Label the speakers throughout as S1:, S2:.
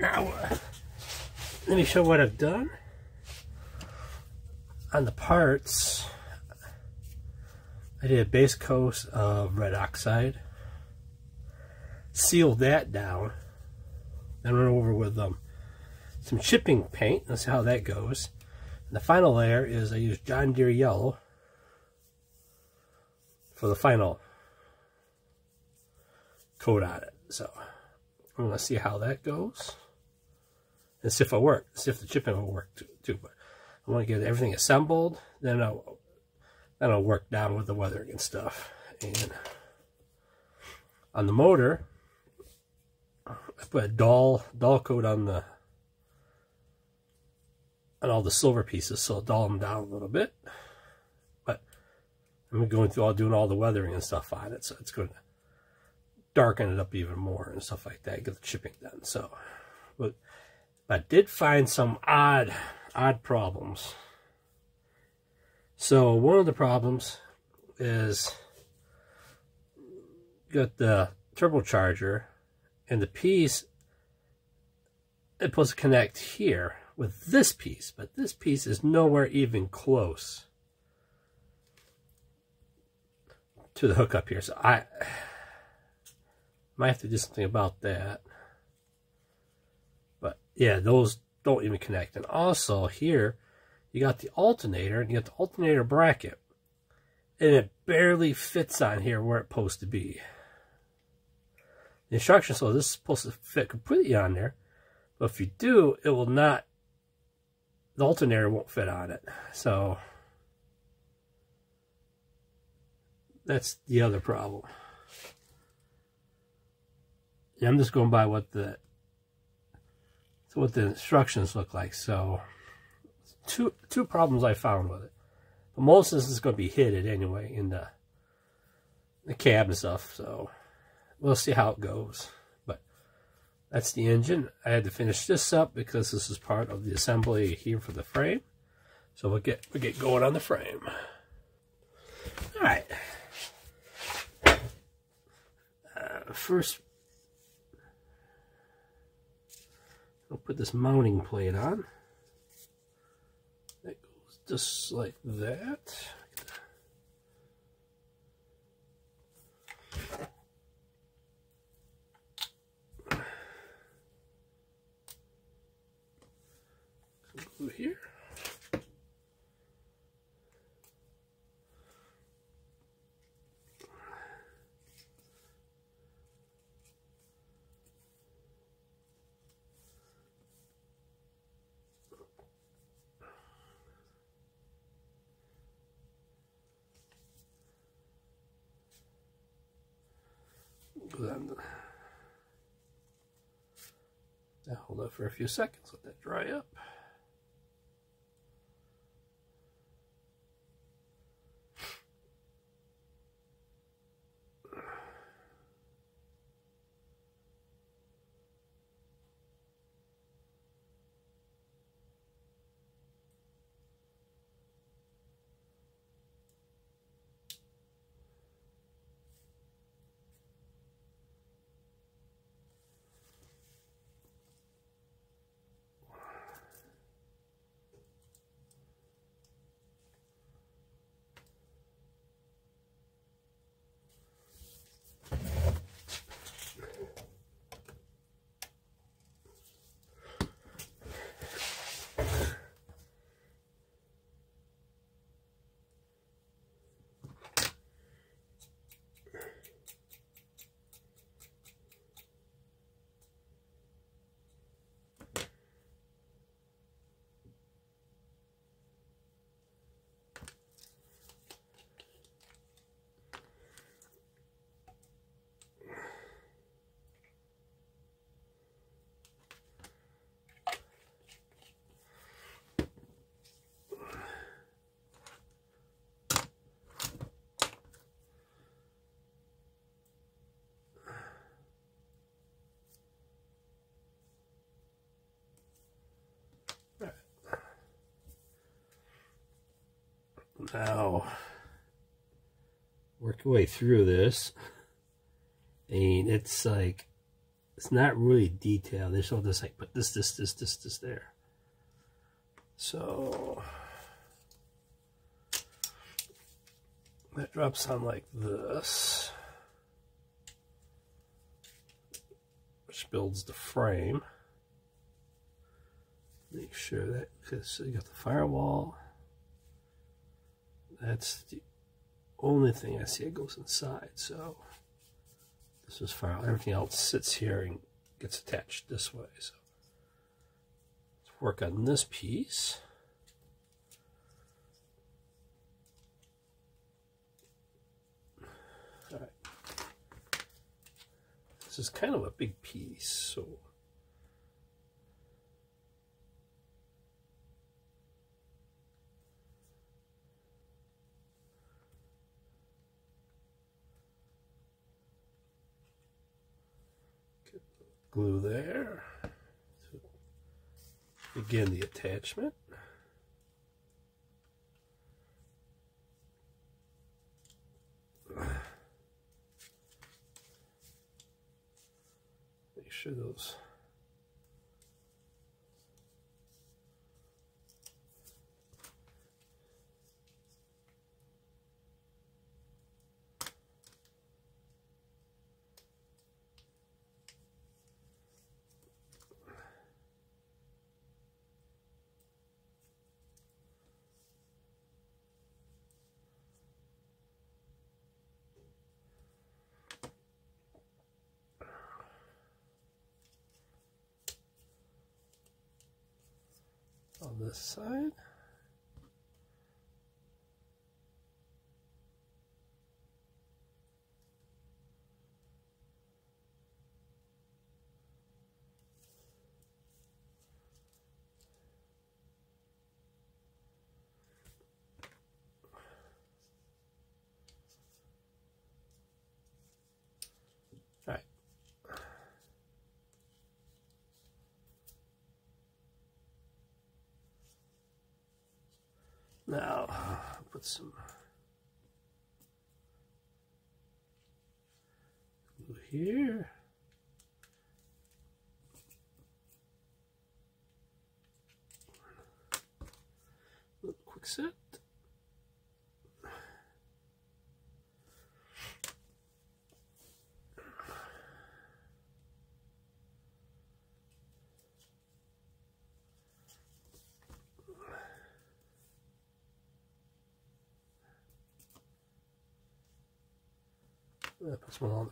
S1: now, uh, let me show what I've done. On the parts, I did a base coat of red oxide, sealed that down, then went over with um, some chipping paint. Let's see how that goes. And the final layer is I use John Deere Yellow for the final coat on it. So I'm going to see how that goes. And see if it works. See if the chipping will work too. But I want to get everything assembled. Then I'll, then I'll work down with the weathering and stuff. And on the motor, I put a dull, dull coat on the on all the silver pieces, so I'll dull them down a little bit. But I'm going through all doing all the weathering and stuff on it, so it's going to darken it up even more and stuff like that, get the chipping done. So, but, but did find some odd, odd problems. So one of the problems is got the turbocharger and the piece it's supposed to connect here with this piece, but this piece is nowhere even close to the hookup here. So I might have to do something about that. Yeah, those don't even connect. And also here, you got the alternator and you got the alternator bracket. And it barely fits on here where it's supposed to be. The instructions so this is supposed to fit completely on there. But if you do, it will not, the alternator won't fit on it. So that's the other problem. Yeah, I'm just going by what the so what the instructions look like. So two two problems I found with it. But most of this is going to be hidden anyway in the the cab and stuff. So we'll see how it goes. But that's the engine. I had to finish this up because this is part of the assembly here for the frame. So we'll get we'll get going on the frame. All right. Uh, first I'll put this mounting plate on. That goes just like that. Glue here. Now hold that for a few seconds, let that dry up. Now, work your way through this, and it's like it's not really detailed. They show this like, put this, this, this, this, this there. So that drops on like this, which builds the frame. Make sure that, because you got the firewall. That's the only thing I see that goes inside. So this is firewall. Everything else sits here and gets attached this way. So let's work on this piece. All right. This is kind of a big piece, so glue there to begin the attachment. Make sure those on this side. Now, put some glue here. Quick set. Uh, put some on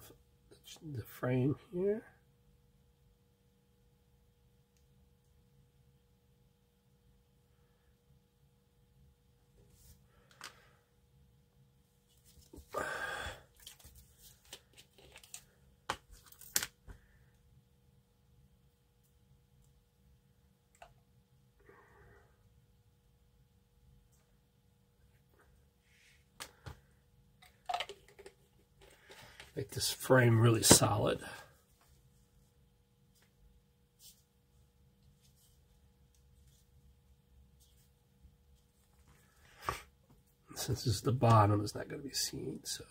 S1: the frame here. Make this frame really solid. Since this is the bottom, it's not going to be seen, so.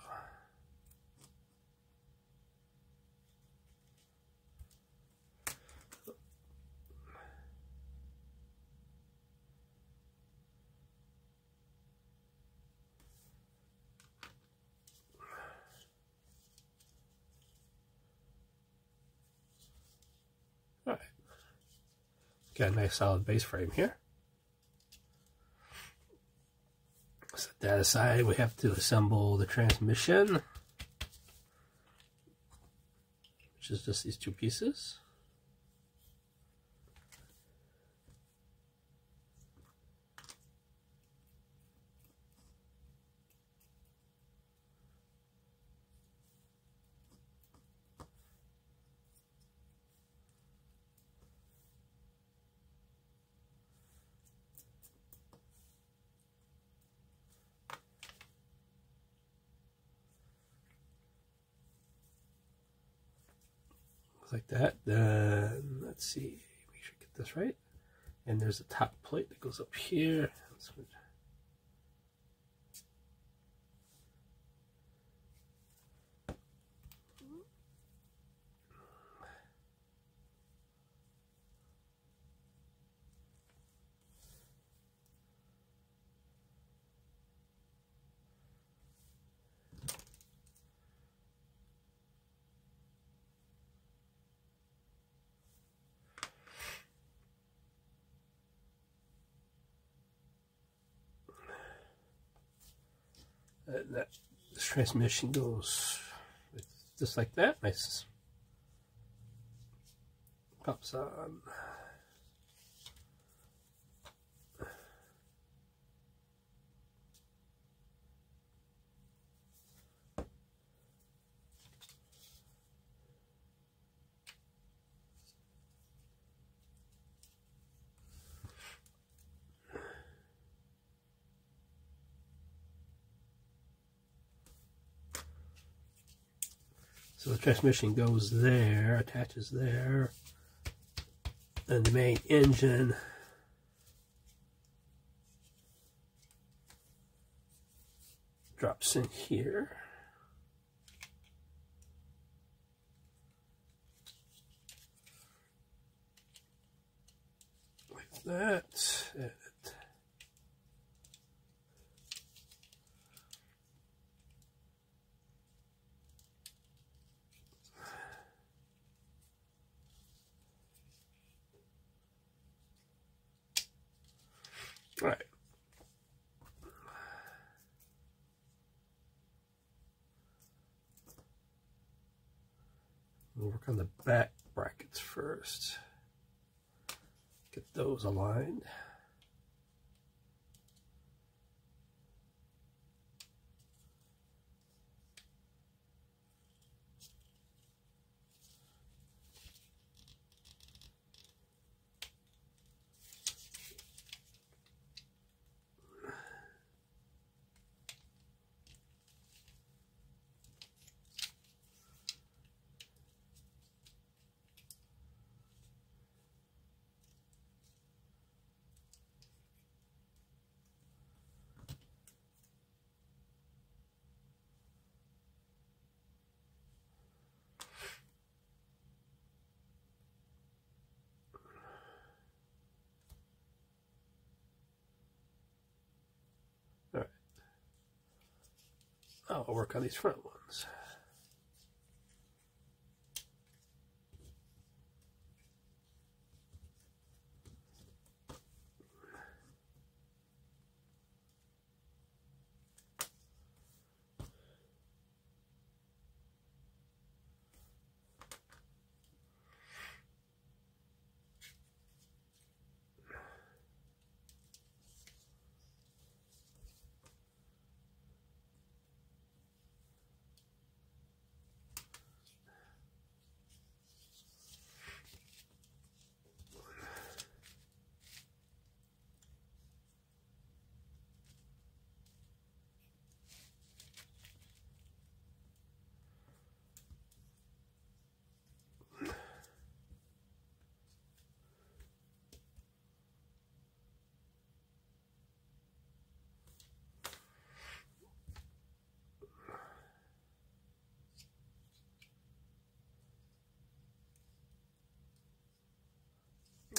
S1: All right. Got a nice solid base frame here. Set that aside. We have to assemble the transmission, which is just these two pieces. Like that. Then let's see, make sure I get this right. And there's a top plate that goes up here that this transmission goes just like that. Nice. Pops on. So the transmission goes there, attaches there, and the main engine drops in here. Like that. Right. We'll work on the back brackets first. Get those aligned. I'll work on these front ones.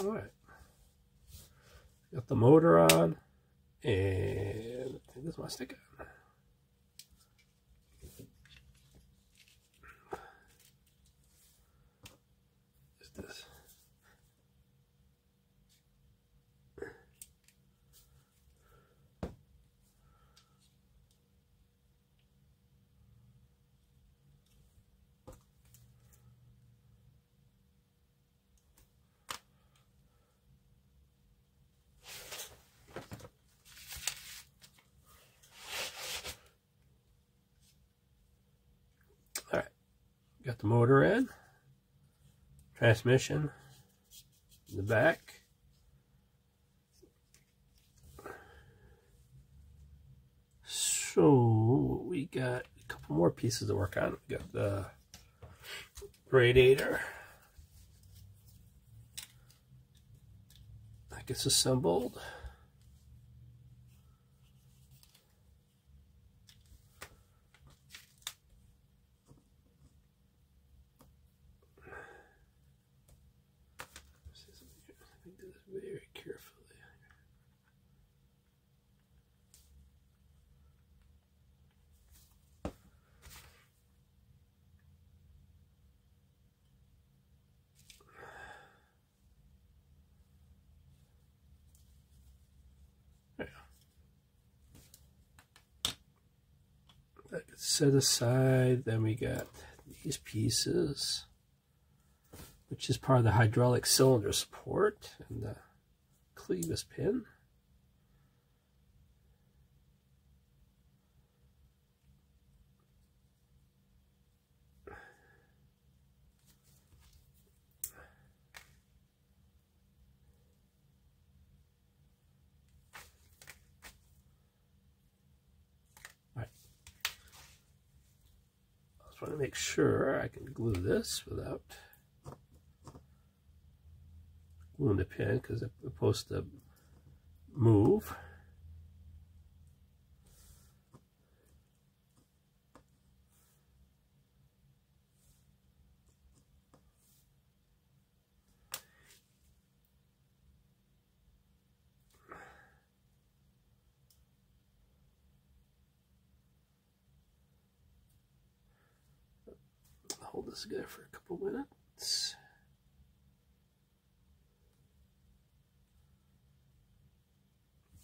S1: All right. Got the motor on, and this is my stick on. Is this? All right, got the motor in, transmission in the back. So we got a couple more pieces to work on. We got the radiator. That gets assembled. do this very carefully. Set aside. Then we got these pieces, which is part of the hydraulic cylinder support and the clevis pin. want to make sure I can glue this without gluing the pin because it's supposed to move. hold this guy for a couple minutes.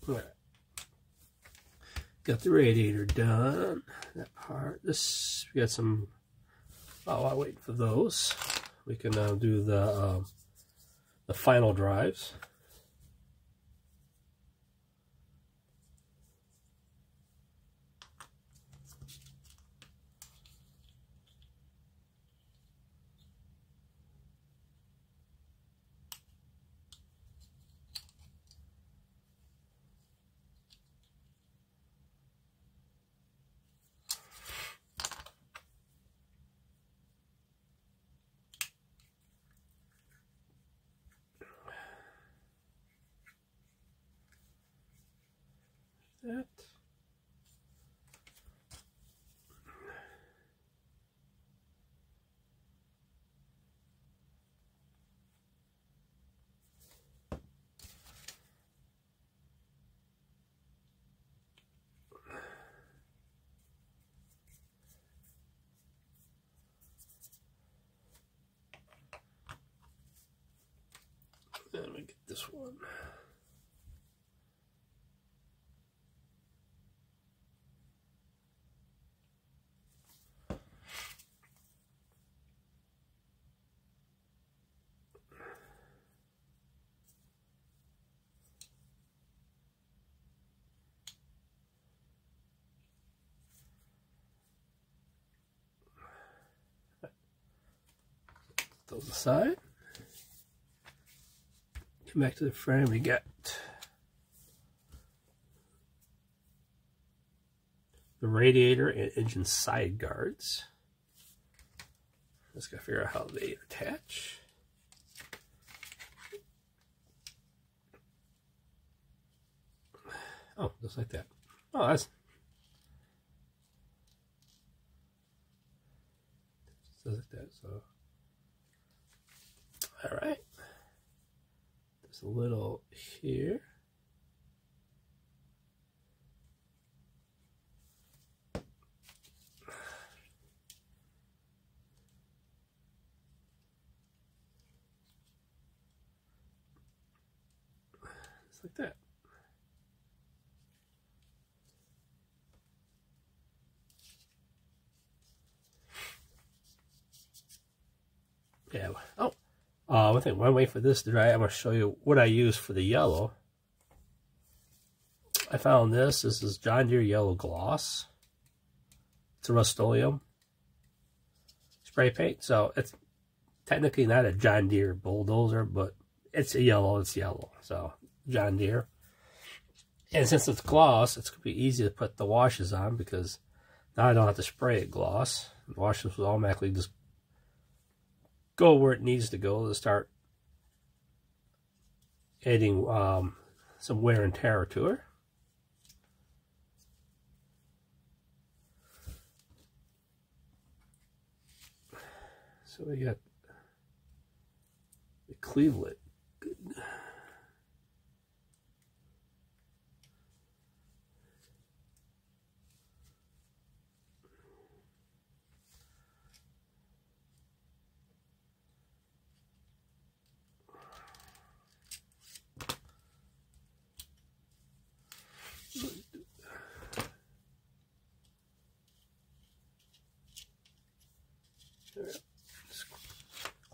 S1: All right. Got the radiator done. That part. This we got some. Oh, I wait for those. We can now do the um, the final drives. That. Let me get this one. Those aside. Come back to the frame, we got the radiator and engine side guards. Let's go figure out how they attach. Oh, just like that. Oh, that's just like that. So. All right. There's a little here. Just like that. Yeah. Oh. Uh, one thing, one way for this to dry, I'm going to show you what I use for the yellow. I found this. This is John Deere Yellow Gloss. It's a Rust-Oleum spray paint. So it's technically not a John Deere bulldozer, but it's a yellow. It's yellow. So John Deere. And since it's gloss, it's going to be easy to put the washes on because now I don't have to spray it gloss. The washes will automatically just go where it needs to go to start adding um, some wear and tear to her. So we got the Cleveland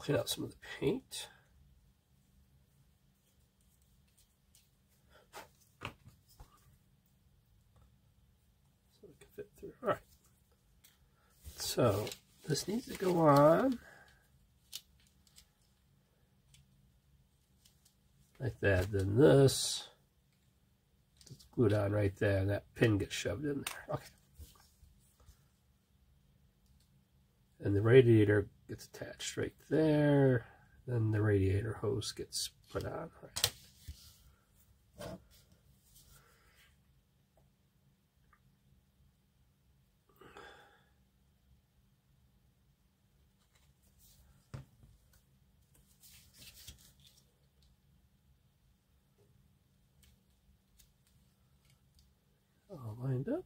S1: clean out some of the paint. So it can fit through. All right. So this needs to go on. Like that. Then this it's glued on right there and that pin gets shoved in there. Okay. And the radiator gets attached right there. Then the radiator hose gets put on. Right. All lined up.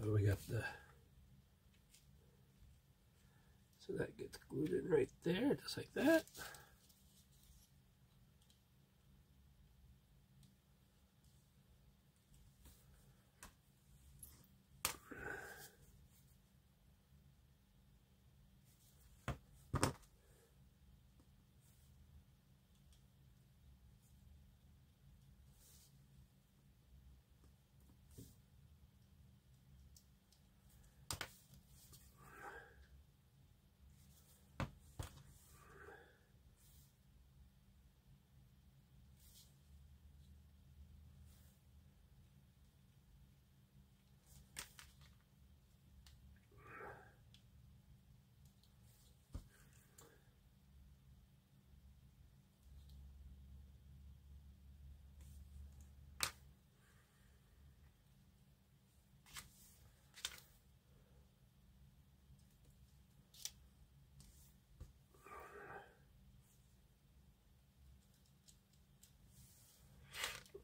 S1: So we got the so that gets glued in right there, just like that.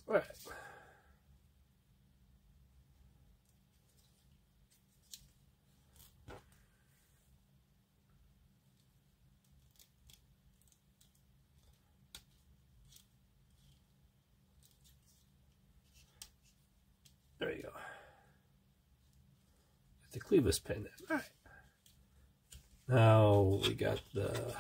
S1: Right. There you go. the clevis pin. All right. Now we got the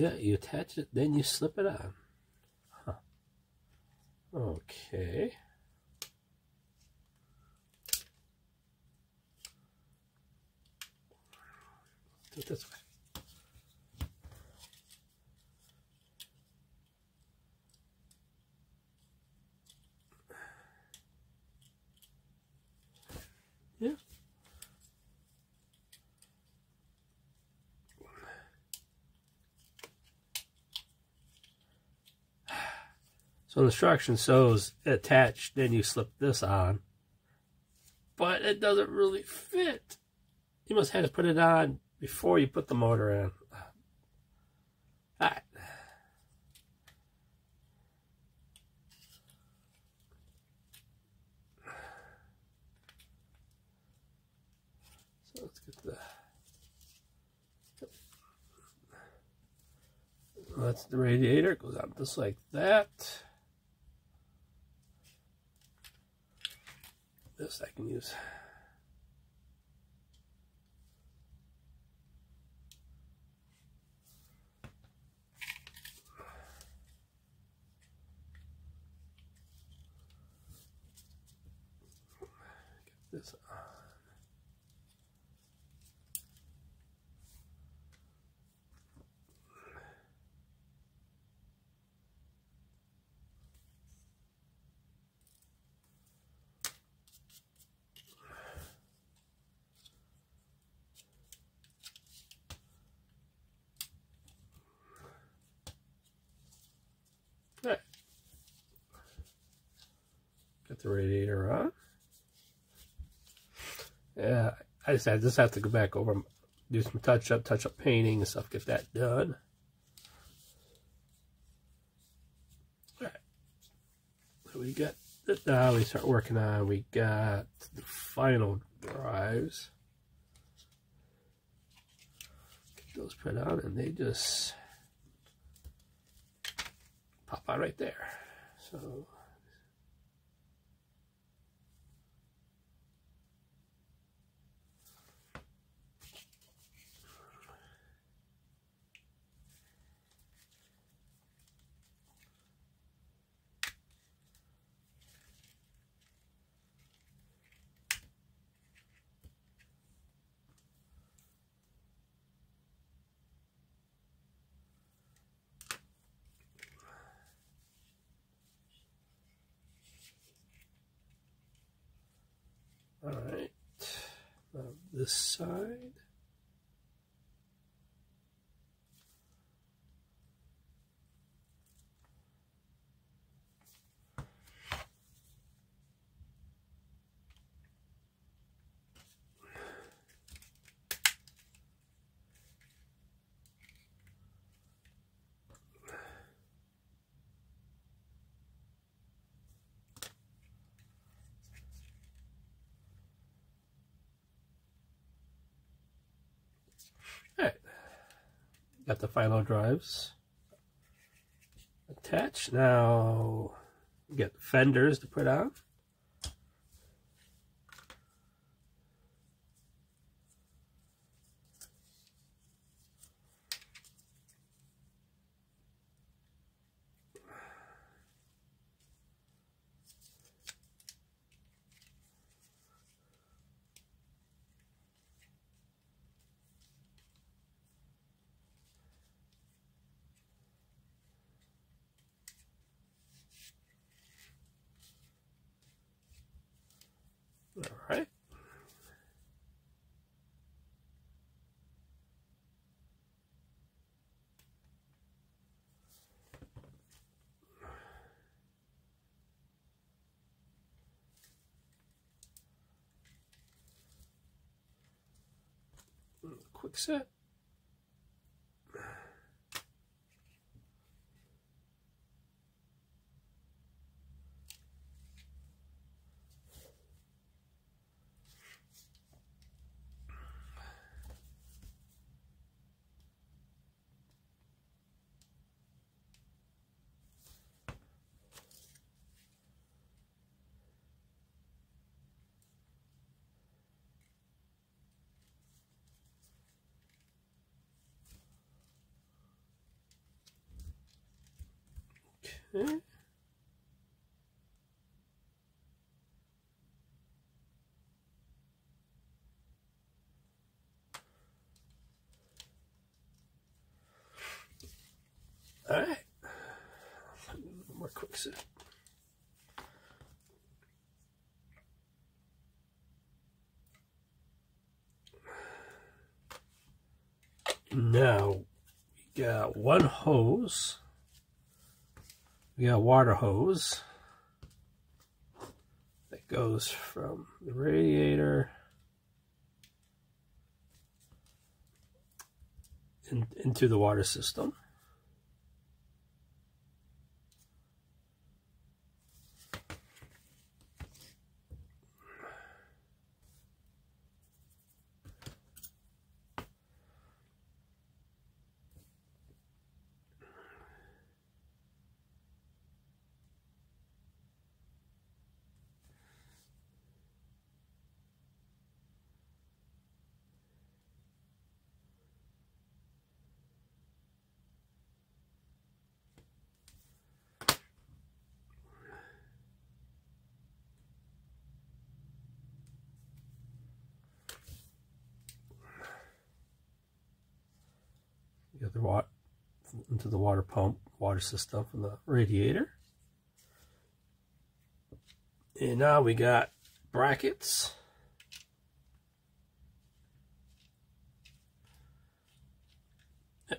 S1: Yeah, you attach it, then you slip it on. Huh. Okay. Do it this way. Yeah. So the instruction shows attached, then you slip this on. But it doesn't really fit. You must have to put it on before you put the motor in. Alright. So let's get the that's the radiator, it goes on just like that. This I can use. Get this on. The radiator on. Yeah, I just, I just have to go back over, do some touch up, touch up painting and stuff, get that done. All right. So we got now we start working on, we got the final drives. Get those put on and they just pop out right there. So All right, now uh, this side. Got the final drives attached. Now get fenders to put on. All right. Quick set. Okay. All right. More quick. Now we got one hose. We got a water hose that goes from the radiator in, into the water system. into the water pump, water system from the radiator. And now we got brackets.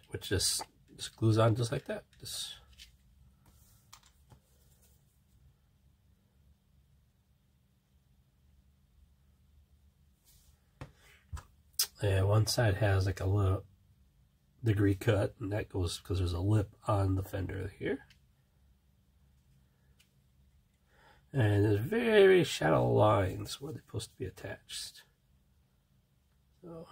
S1: Which just, just glues on just like that. Just Yeah, one side has like a little degree cut, and that goes because there's a lip on the fender here. And there's very shallow lines where they're supposed to be attached. So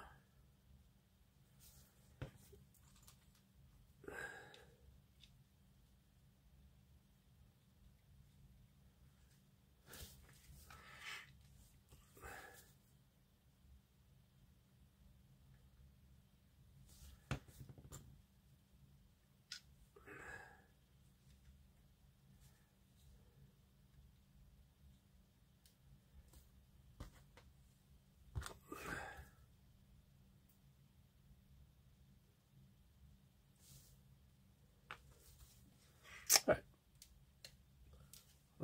S1: All right.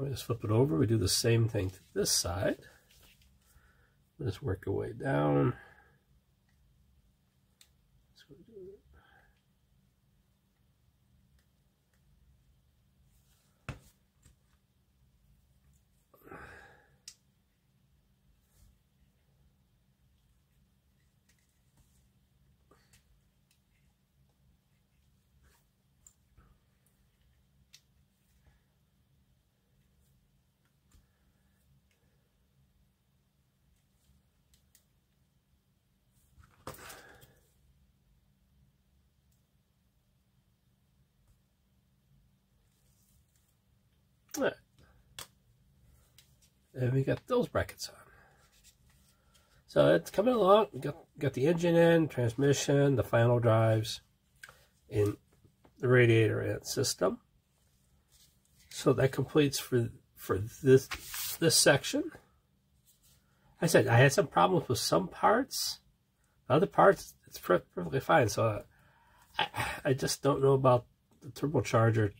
S1: Me just flip it over. We do the same thing to this side. Let's work our way down. Right. And we got those brackets on. So it's coming along. We got got the engine in, transmission, the final drives, in the radiator and system. So that completes for for this this section. I said I had some problems with some parts. Other parts, it's perfectly fine. So I, I just don't know about the turbocharger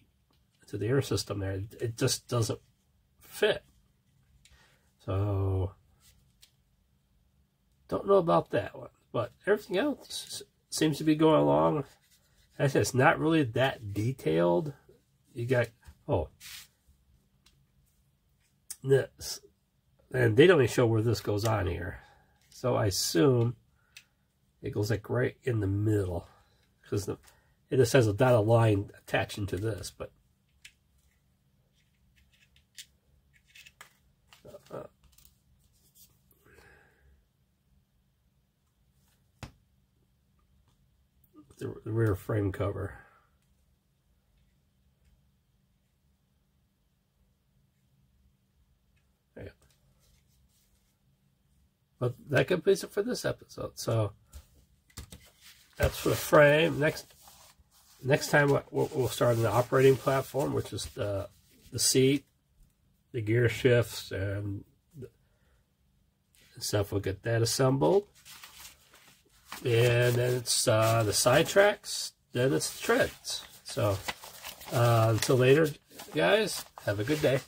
S1: to the air system there. It just doesn't fit. So, don't know about that one. But everything else seems to be going along. I said, it's not really that detailed. You got, oh, this. And they don't even show where this goes on here. So I assume it goes like right in the middle. Because it just has a dotted line attaching to this. But the, rear frame cover. Yeah. But that completes it for this episode. So that's for the frame. Next next time we'll, we'll start on the operating platform, which is the the seat, the gear shifts, and stuff. We'll get that assembled. And then it's uh, the side tracks, then it's the treads. So uh, until later, guys, have a good day.